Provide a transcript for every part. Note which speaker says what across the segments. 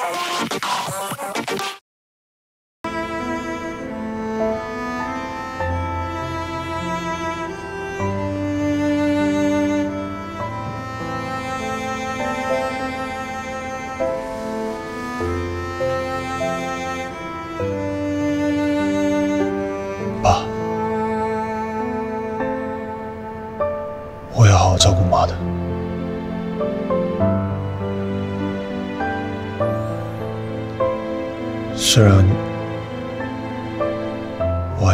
Speaker 1: 爸，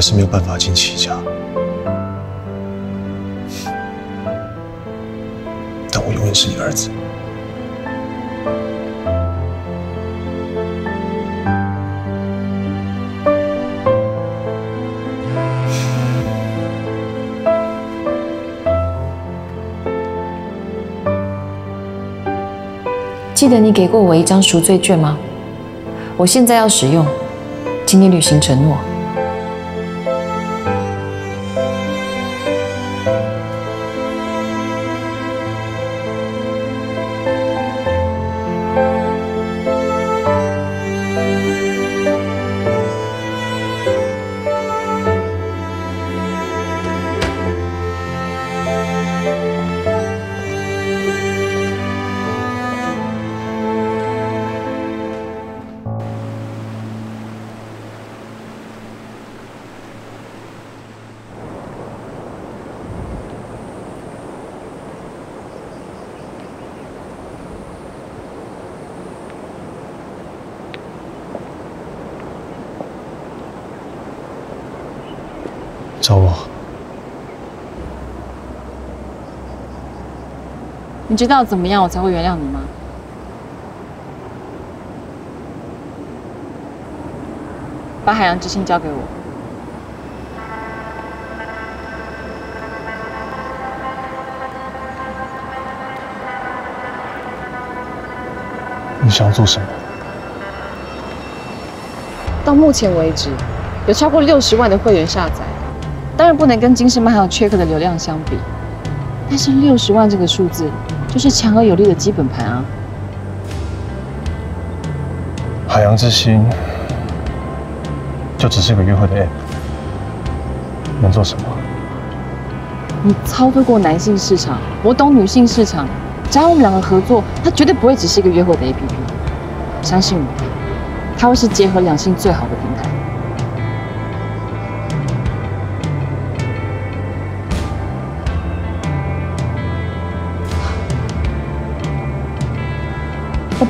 Speaker 1: 是没有办法进齐家，但我永远是你儿子。
Speaker 2: 记得你给过我一张赎罪券吗？我现在要使用，请你履行承诺。找我？
Speaker 3: 你知道怎么样我才会原谅你吗？把海洋之心交给我。
Speaker 1: 你想要做什么？
Speaker 3: 到目前为止，有超过六十万的会员下载，当然不能跟金士曼还有缺课的流量相比，但是六十万这个数字就是强而有力的基本盘啊！
Speaker 1: 海洋之心就只是个约会的 app，能做什么？
Speaker 3: 你操作过男性市场，我懂女性市场，只要我们两个合作，它绝对不会只是一个约会的 app，相信我，它会是结合两性最好的平台。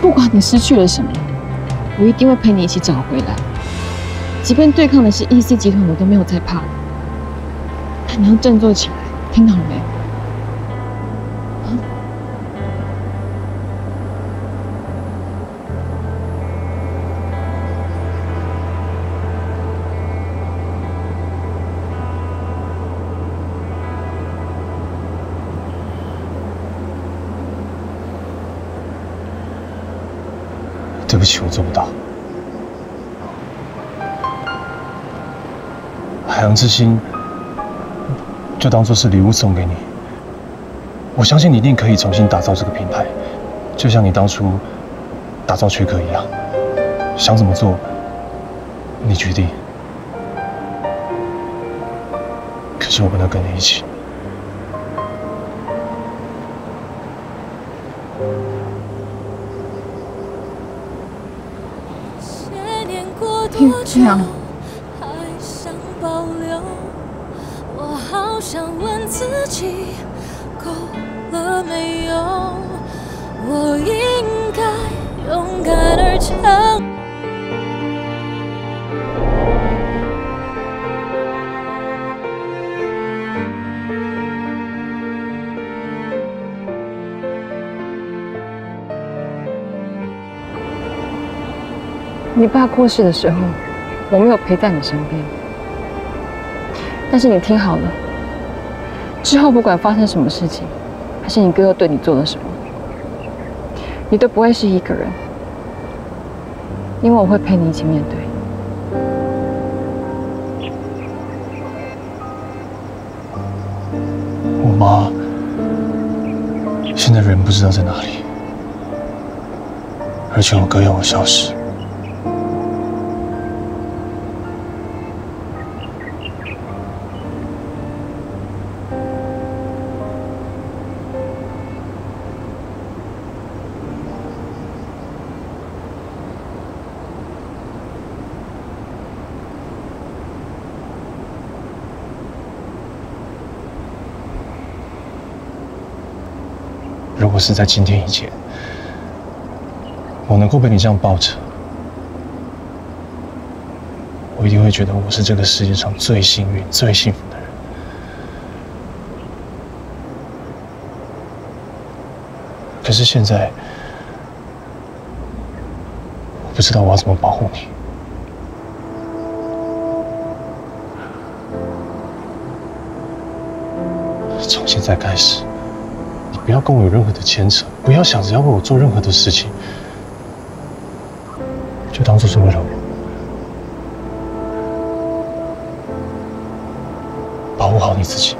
Speaker 3: 不管你失去了什么，我一定会陪你一起找回来。即便对抗的是 EC 集团，我都没有在怕。你要振作起来，听到了没？
Speaker 1: 对不起，我做不到。海洋之心就当做是礼物送给你。我相信你一定可以重新打造这个品牌，就像你当初打造缺壳一样。想怎么做，你决定。可是我不能跟你一起。
Speaker 3: 这样。
Speaker 4: 还想保留，我好想问自己，够了没有？我应该勇敢而强。
Speaker 3: 你爸过世的时候，我没有陪在你身边。但是你听好了，之后不管发生什么事情，还是你哥哥对你做了什么，你都不会是一个人，因为我会陪你一起面对。
Speaker 1: 我妈现在人不知道在哪里，而且我哥要我消失。如果是在今天以前，我能够被你这样抱着，我一定会觉得我是这个世界上最幸运、最幸福的人。可是现在，我不知道我要怎么保护你。从现在开始。不要跟我有任何的牵扯，不要想着要为我做任何的事情，就当做是为了我，保护好你自己。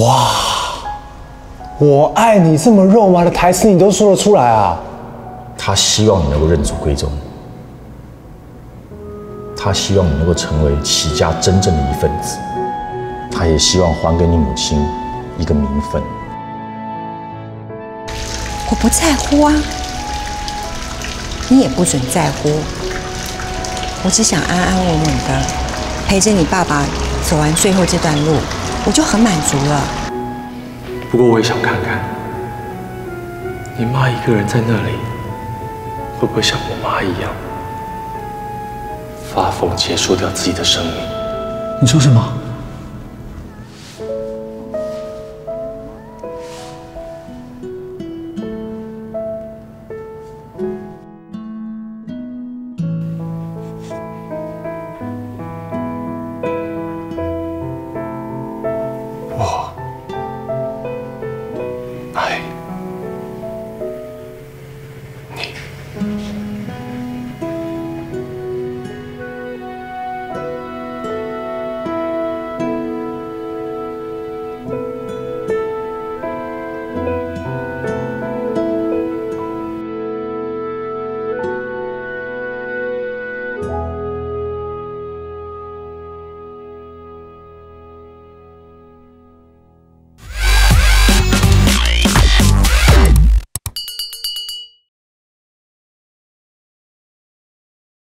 Speaker 5: 哇，我爱你这么肉麻的台词你都说得出来啊！
Speaker 6: 他希望你能够认祖归宗，他希望你能够成为齐家真正的一份子，他也希望还给你母亲一个名分。
Speaker 7: 我不在乎啊，你也不准在乎，我只想安安稳稳的陪着你爸爸走完最后这段路。我就很满足了。
Speaker 1: 不过我也想看看，你妈一个人在那里，会不会像我妈一样发疯结束掉自己的生命？
Speaker 5: 你说什么？